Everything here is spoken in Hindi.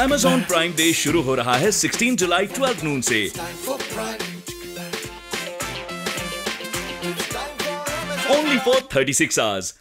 Amazon Prime Day शुरू हो रहा है 16 जुलाई 12 नून से। Only for 36 hours